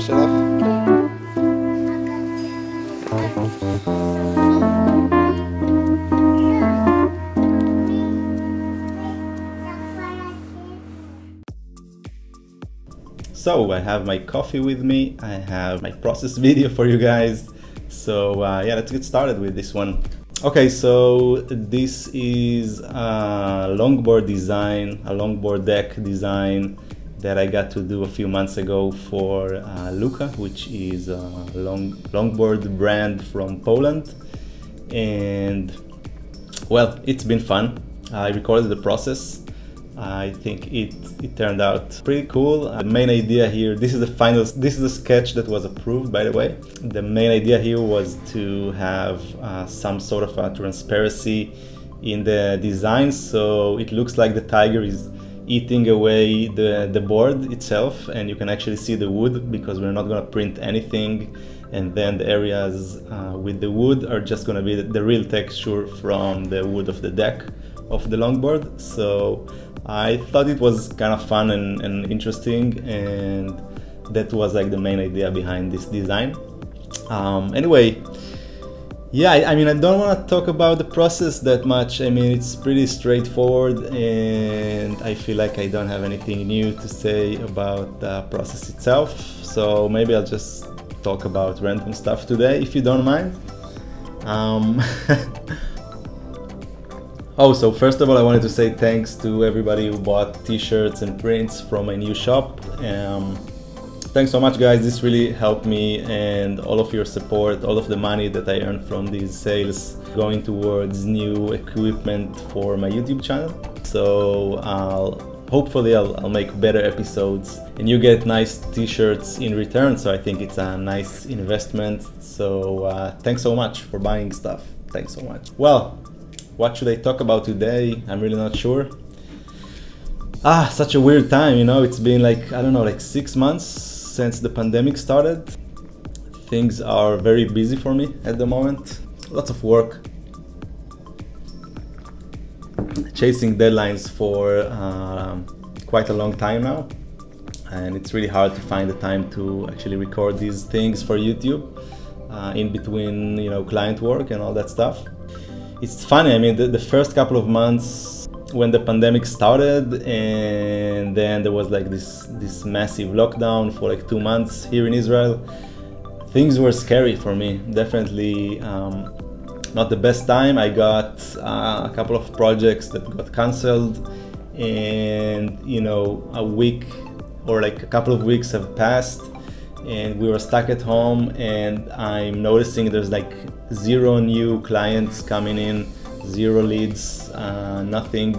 So I have my coffee with me, I have my process video for you guys. So uh, yeah, let's get started with this one. Okay, so this is a longboard design, a longboard deck design that I got to do a few months ago for uh, Luka, which is a long longboard brand from Poland. And well, it's been fun. I recorded the process I think it, it turned out pretty cool. The main idea here, this is the final, this is the sketch that was approved by the way. The main idea here was to have uh, some sort of a transparency in the design so it looks like the tiger is eating away the, the board itself and you can actually see the wood because we're not going to print anything and then the areas uh, with the wood are just going to be the, the real texture from the wood of the deck of the longboard so I thought it was kind of fun and, and interesting, and that was like the main idea behind this design. Um, anyway, yeah, I, mean, I don't want to talk about the process that much. I mean, it's pretty straightforward, and I feel like I don't have anything new to say about the process itself. So maybe I'll just talk about random stuff today, if you don't mind. Um, Oh, so first of all, I wanted to say thanks to everybody who bought t-shirts and prints from my new shop. Um, thanks so much, guys. This really helped me and all of your support, all of the money that I earned from these sales going towards new equipment for my YouTube channel. So I'll hopefully I'll, I'll, make better episodes and you get nice t-shirts in return so i think it's a nice investment so uh, thanks so much for buying stuff thanks so much well what should I talk about today? I'm really not sure. Ah, such a weird time, you know, it's been like, I don't know, like six months since the pandemic started. Things are very busy for me at the moment. Lots of work. Chasing deadlines for um, quite a long time now. And it's really hard to find the time to actually record these things for YouTube uh, in between, you know, client work and all that stuff it's funny. I mean, the, the first couple of months when the pandemic started, and then there was like this this massive lockdown for like two months here in Israel. Things were scary for me. Definitely um, not the best time. I got uh, a couple of projects that got cancelled, and you know, a week or like a couple of weeks have passed and we were stuck at home and i'm noticing there's like zero new clients coming in zero leads uh, nothing.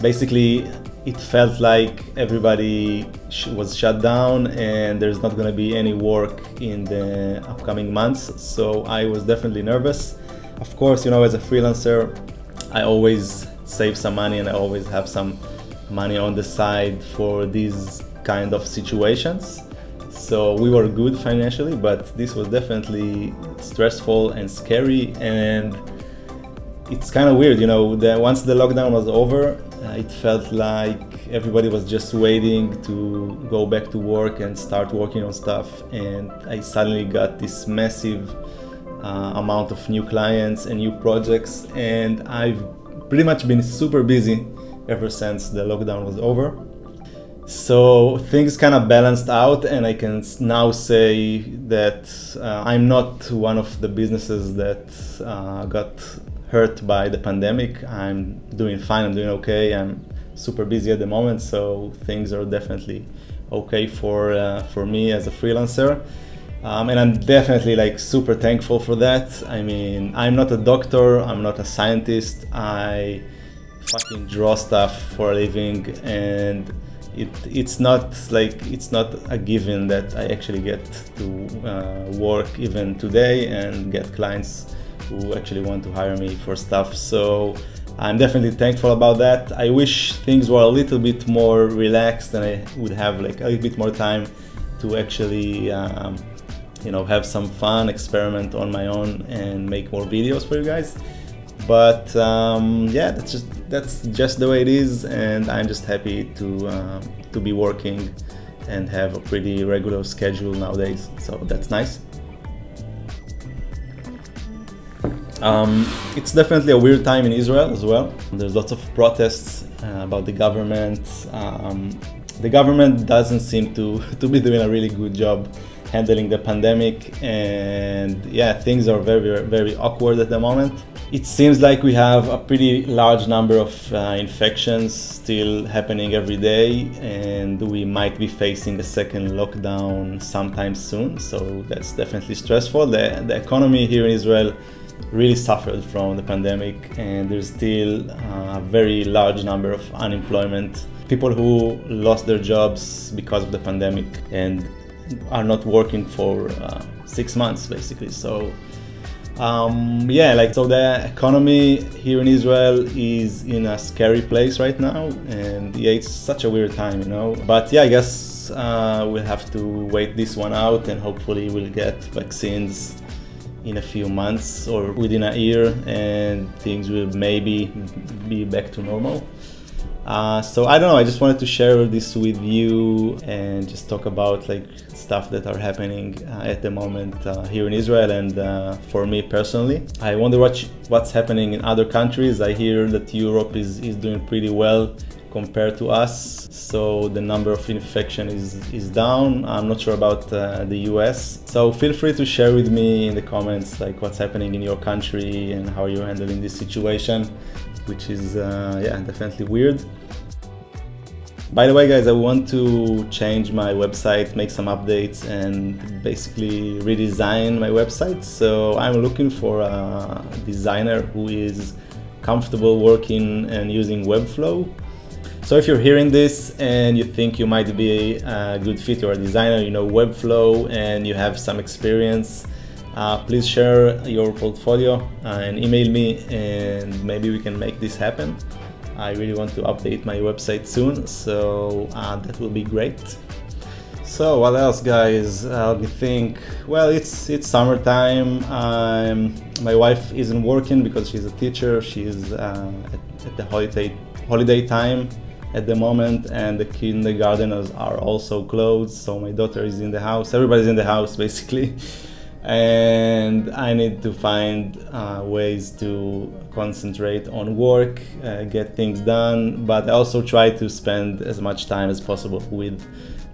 Basically it felt like everybody sh was shut down and there's not going to be any work in the upcoming months. So i was definitely nervous. Of course you know as a freelancer i always save some money and i always have some money on the side for these kind of situations. So we were good financially, but this was definitely stressful and scary. And it's kind of weird, you know. Once the lockdown was over, uh, it felt like everybody was just waiting to go back to work and start working on stuff. And I suddenly got this massive uh, amount of new clients and new projects, and I've pretty much been super busy ever since the lockdown was over. So things kind of balanced out, and I can now say that uh, I'm not one of the businesses that uh, got hurt by the pandemic. I'm doing fine, I'm doing okay. I'm super busy at the moment, so things are definitely okay for, uh, for me as a freelancer. Um, and I'm definitely like super thankful for that. I mean, I'm not a doctor, I'm not a scientist. I fucking draw stuff for a living and it it's not like it's not a given that I actually get to uh, work even today and get clients who actually want to hire me for stuff. So I'm definitely thankful about that. I wish things were a little bit more relaxed and I would have like a little bit more time to actually, um, you know, have some fun, experiment on my own, and make more videos for you guys. But um, yeah, that's just that's just the way it is, and I'm just happy to uh, to be working and have a pretty regular schedule nowadays. So that's nice. Um, it's definitely a weird time in Israel as well. There's lots of protests uh, about the government. Um, the government doesn't seem to, to be doing a really good job handling the pandemic, and yeah, things are very, very awkward at the moment. It seems like we have a pretty large number of uh, infections still happening every day, and we might be facing a second lockdown sometime soon. So that's definitely stressful. The, the economy here in Israel really suffered from the pandemic, and there's still a very large number of unemployment people who lost their jobs because of the pandemic and are not working for uh, six months basically. So um, yeah, like so the economy here in Israel is in a scary place right now, and yeah, it's such a weird time, you know. But yeah, I guess uh, we'll have to wait this one out, and hopefully we'll get vaccines in a few months or within a year and things will maybe be back to normal. Uh, so I don't know, I just wanted to share this with you and just talk about like stuff that are happening uh, at the moment uh, here in Israel and uh, for me personally. I wonder what what's happening in other countries. I hear that Europe is, is doing pretty well compared to us. So the number of infection is, is down. I'm not sure about uh, the US. So feel free to share with me in the comments like what's happening in your country and how you're handling this situation, which is uh, yeah definitely weird. By the way, guys, I want to change my website, make some updates, and basically redesign my website. So I'm looking for a designer who is comfortable working and using Webflow so if you're hearing this and you think you might be a good fit, you're a designer, you know Webflow and you have some experience, uh, please share your portfolio uh, and email me and maybe we can make this happen. I really want to update my website soon, so uh, that will be great. So what else, guys? Let me think. Well, it's it's summertime. Um, my wife isn't working because she's a teacher. She's uh, at, at the holiday holiday time at the moment and the kindergarteners are also closed so my daughter is in the house everybody's in the house basically. And i need to find uh, ways to concentrate on work uh, get things done but i also try to spend as much time as possible with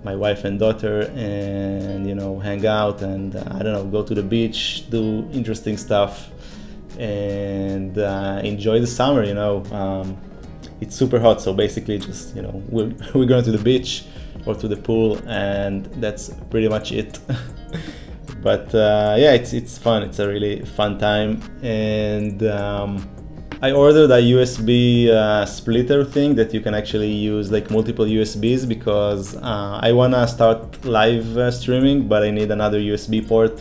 my wife and daughter and you know hang out and uh, i don't know go to the beach do interesting stuff and uh, enjoy the summer you know um, it's super hot so basically just you know we're, we're going to the beach or to the pool and that's pretty much it. But uh, yeah it's, it's fun. It's a really fun time. And um, I ordered a USB uh, splitter thing that you can actually use like multiple USBs because uh, I wanna start live uh, streaming but I need another USB port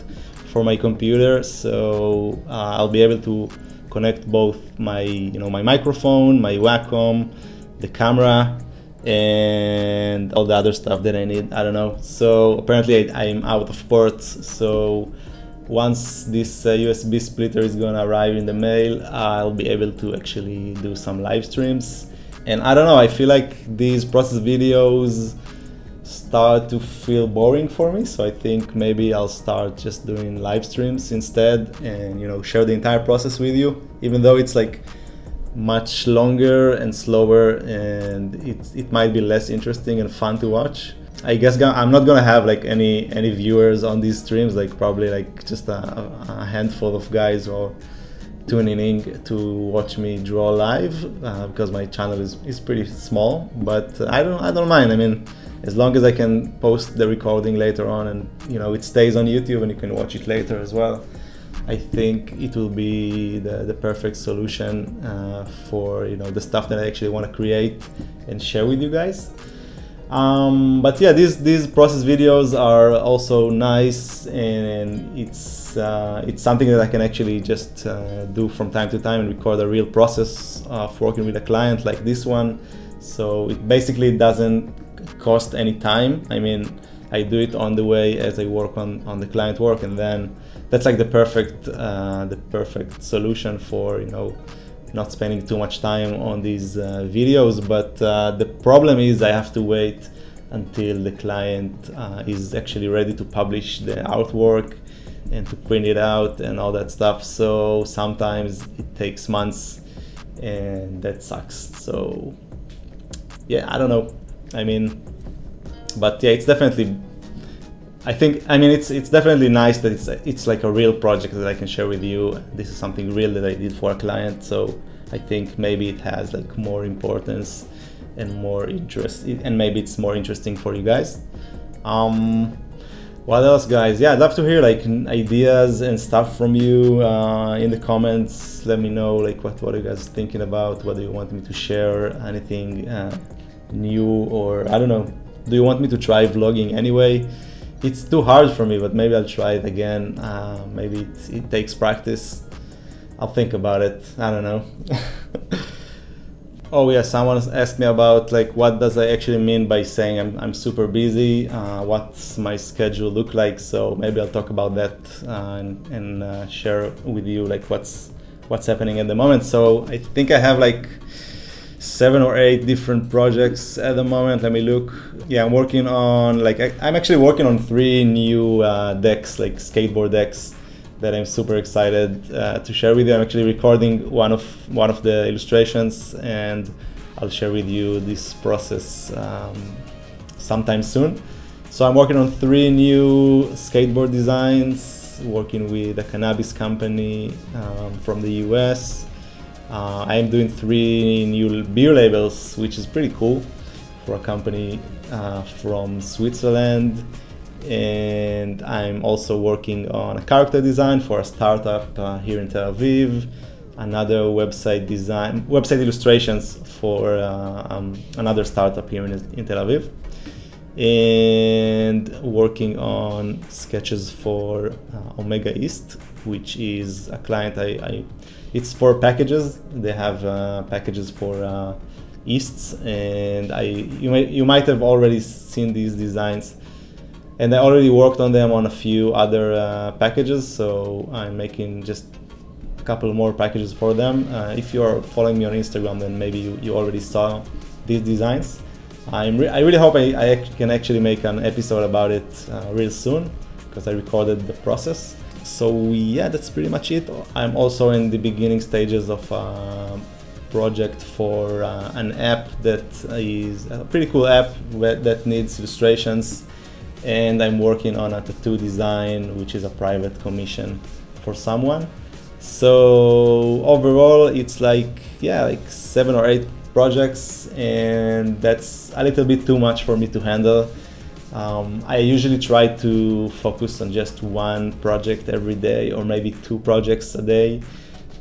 for my computer. So uh, I'll be able to connect both my you know my microphone, my Wacom, the camera, and all the other stuff that I need. I don't know. So apparently I, am out of ports. So once this uh, USB splitter is gonna arrive in the mail, I'll be able to actually do some live streams. And I don't know. I feel like these process videos start to feel boring for me so i think maybe i'll start just doing live streams instead and you know share the entire process with you even though it's like much longer and slower and it, it might be less interesting and fun to watch. I guess i'm not gonna have like any any viewers on these streams like probably like just a, a handful of guys or tuning in to watch me draw live uh, because my channel is, is pretty small but i don't i don't mind. I mean as long as I can post the recording later on and you know it stays on YouTube and you can watch it later as well. I think it will be the, the perfect solution uh, for you know the stuff that I actually want to create and share with you guys. Um, but yeah, these these process videos are also nice, and it's uh, it's something that I can actually just uh, do from time to time and record a real process of working with a client like this one. So it basically doesn't cost any time. I mean, I do it on the way as I work on on the client work, and then that's like the perfect uh, the perfect solution for you know not spending too much time on these uh, videos. But uh, the problem is I have to wait until the client uh, is actually ready to publish the artwork and to print it out and all that stuff. So sometimes it takes months and that sucks. So yeah, I don't know. I mean, but yeah, it's definitely I think I mean it's it's definitely nice that it's it's like a real project that I can share with you. This is something real that I did for a client, so I think maybe it has like more importance and more interest, and maybe it's more interesting for you guys. Um, what else, guys? Yeah, I'd love to hear like ideas and stuff from you uh, in the comments. Let me know like what what are you guys thinking about? What do you want me to share? Anything uh, new or I don't know. Do you want me to try vlogging anyway? it's too hard for me, but maybe I'll try it again. Uh, maybe it, it, takes practice. I'll think about it. I don't know. oh yeah, someone asked me about like what does I actually mean by saying I'm, I'm super busy. Uh, what's my schedule look like? So maybe I'll talk about that uh, and, and uh, share with you like what's what's happening at the moment. So I think I have like seven or eight different projects at the moment. Let me look. Yeah, I'm working on like I, am actually working on three new uh, decks, like skateboard decks, that I'm super excited uh, to share with you. I'm actually recording one of one of the illustrations, and I'll share with you this process um, sometime soon. So I'm working on three new skateboard designs, working with a cannabis company um, from the US uh, I am doing three new beer labels, which is pretty cool for a company uh, from Switzerland. And I'm also working on a character design for a startup uh, here in Tel Aviv, another website design, website illustrations for uh, um, another startup here in, in Tel Aviv and working on sketches for uh, Omega Yeast, which is a client I, I it's for packages. They have uh, packages for uh, yeasts, and I you may you might have already seen these designs, and I already worked on them on a few other uh, packages. So I'm making just a couple more packages for them. Uh, if you're following me on Instagram, then maybe you, you already saw these designs. I'm re- I really hope I, I can actually make an episode about it uh, real soon because I recorded the process so yeah that's pretty much it. I'm also in the beginning stages of a project for uh, an app that is a pretty cool app that needs illustrations. And i'm working on a tattoo design which is a private commission for someone. So overall it's like yeah like seven or eight projects and that's a little bit too much for me to handle um, I usually try to focus on just one project every day or maybe two projects a day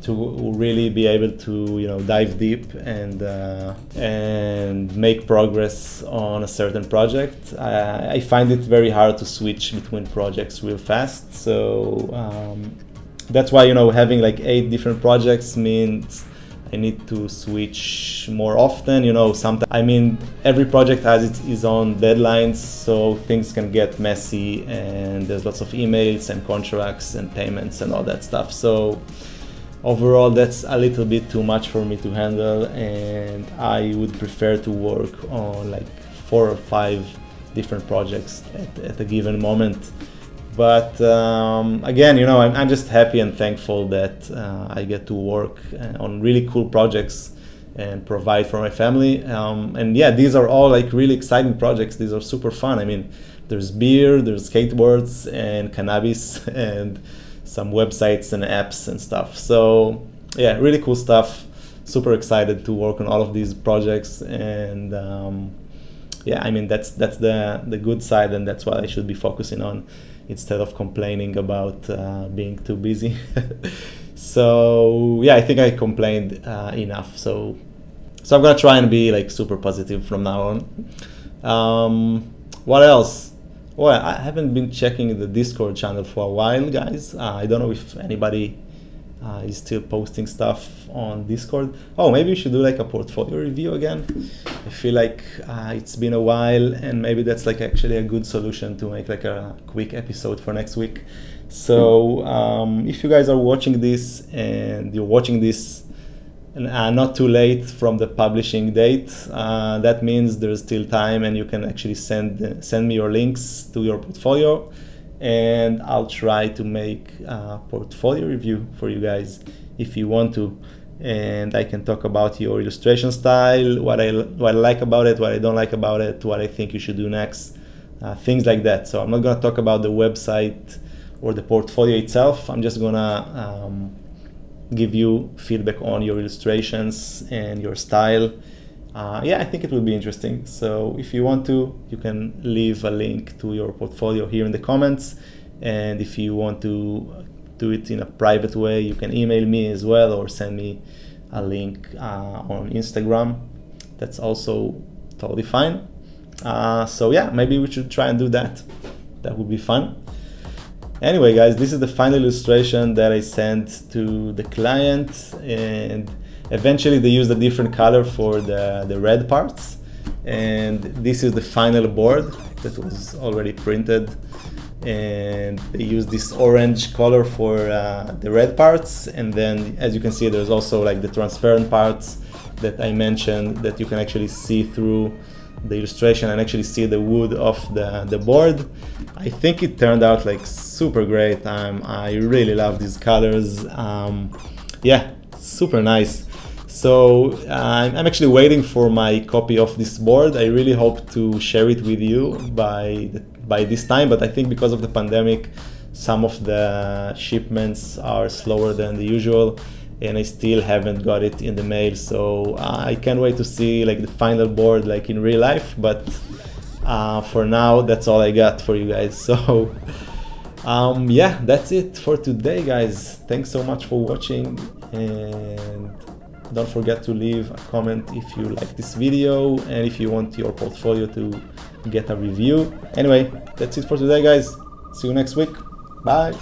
to really be able to you know dive deep and uh, and make progress on a certain project. I, I, find it very hard to switch between projects real fast. So um, that's why you know having like eight different projects means I need to switch more often. You know, sometimes I mean every project has its, its own deadlines, so things can get messy, and there's lots of emails and contracts and payments and all that stuff. So overall, that's a little bit too much for me to handle, and I would prefer to work on like four or five different projects at, at a given moment but um, again, you know, I'm, I'm, just happy and thankful that uh, I get to work uh, on really cool projects and provide for my family. Um, and yeah, these are all like really exciting projects. These are super fun. I mean, there's beer, there's skateboards, and cannabis, and some websites and apps and stuff. So yeah, really cool stuff. Super excited to work on all of these projects and. Um, yeah, I mean that's that's the the good side, and that's what I should be focusing on instead of complaining about uh, being too busy. so yeah, I think I complained uh, enough. So so I'm gonna try and be like super positive from now on. Um, what else? Well, I haven't been checking the Discord channel for a while, guys. Uh, I don't know if anybody uh, is still posting stuff on Discord. Oh, maybe we should do like a portfolio review again. I feel like uh, it's been a while, and maybe that's like actually a good solution to make like a quick episode for next week. So um, if you guys are watching this and you're watching this uh, not too late from the publishing date. Uh, that means there's still time, and you can actually send send me your links to your portfolio, and I'll try to make a portfolio review for you guys if you want to, and I can talk about your illustration style, what I what I like about it, what I don't like about it, what I think you should do next, uh, things like that. So I'm not gonna talk about the website or the portfolio itself. I'm just gonna um, give you feedback on your illustrations and your style. Uh, yeah, I think it will be interesting. So if you want to, you can leave a link to your portfolio here in the comments. And if you want to do it in a private way, you can email me as well or send me a link uh, on Instagram. That's also totally fine. Uh, so yeah, maybe we should try and do that. That would be fun. Anyway, guys, this is the final illustration that I sent to the client and eventually they used a different color for the, the red parts. And this is the final board that was already printed. And they used this orange color for uh, the red parts. And then, as you can see, there's also like the transparent parts that I mentioned that you can actually see through the illustration and actually see the wood of the, the board. I think it turned out like super great. Um, I really love these colors. Um, yeah, super nice. So uh, I'm actually waiting for my copy of this board. I really hope to share it with you by the, by this time, but I think because of the pandemic, some of the shipments are slower than the usual and I still haven't got it in the mail. So I can't wait to see like the final board like in real life. But uh, for now, that's all I got for you guys. So um, yeah, that's it for today, guys. Thanks so much for watching and don't forget to leave a comment if you like this video and if you want your portfolio to get a review. Anyway, that's it for today, guys. See you next week. Bye.